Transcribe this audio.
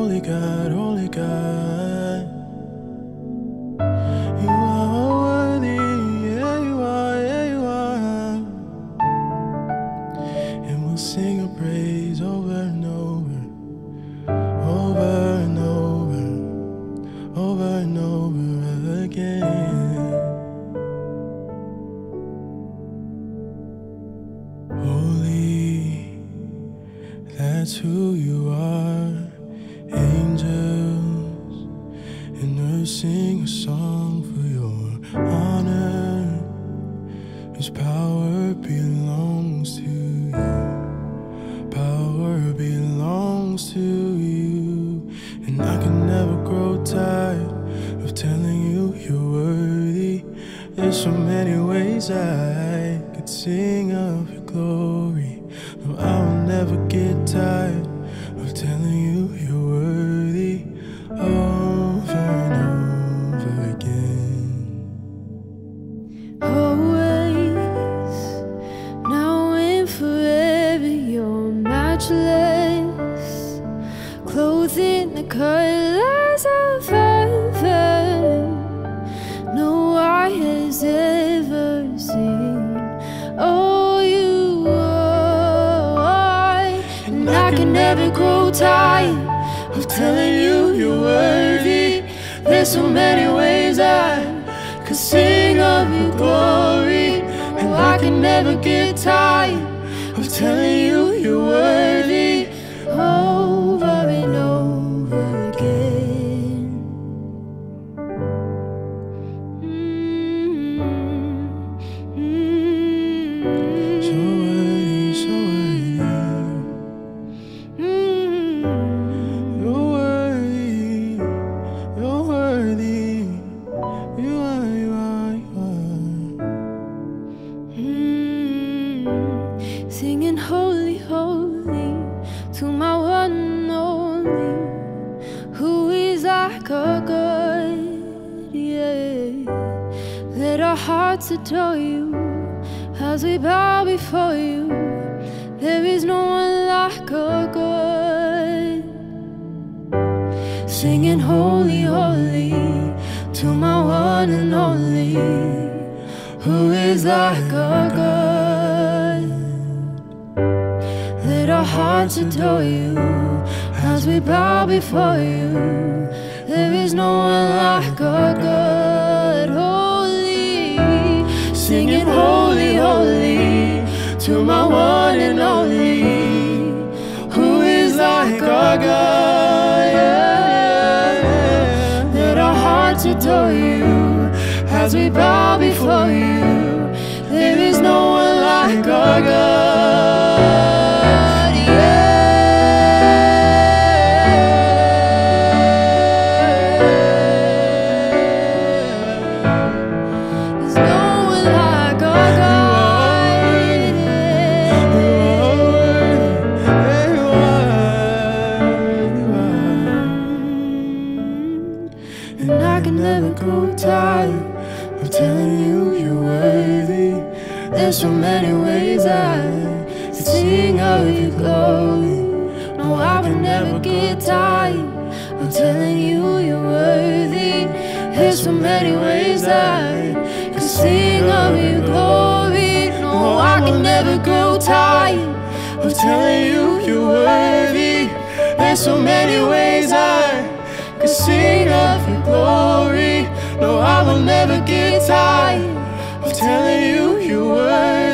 Holy God, holy God. You are worthy, yeah, you are, yeah, you are. And we'll sing your praise over and over, over and over, over and over again. Holy, that's who you are. Sing a song for your honor. Whose power belongs to you. Power belongs to you. And I can never grow tired of telling you you're worthy. There's so many ways I could sing of your glory. No, I will never get tired the colors of heaven, no eye has ever seen. Oh, you are, and I can never grow tired of telling you you're worthy. There's so many ways I could sing of your glory, and I can never get tired of telling you you're worthy our hearts adore you as we bow before you. There is no one like our God. Singing holy, holy to my one and only, who is like our God. Let our hearts adore you as we bow before you. There is no one like our God. Yeah, yeah. Let our hearts adore you as we bow before you. There is no one like our God. Tired of telling you you're worthy. There's so many ways I could sing of your glory. No, I can never get tired of telling you you're worthy. There's so many ways I could sing of your glory. No, I can never grow tired of telling you you're worthy. There's so many ways I could sing of your glory. No, I will never get tired of telling you you're worthy.